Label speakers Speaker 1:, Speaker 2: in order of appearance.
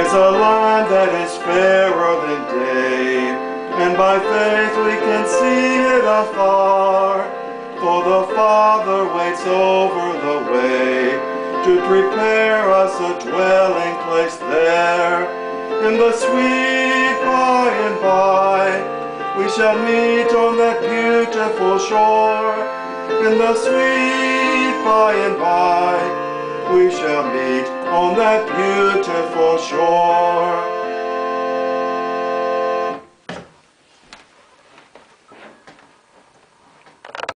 Speaker 1: land that is fairer than day, and by faith we can see it afar. For the Father waits over the way to prepare us a dwelling place there. In the sweet by and by, we shall meet on that beautiful shore. In the sweet by and by, we shall meet on that beautiful shore.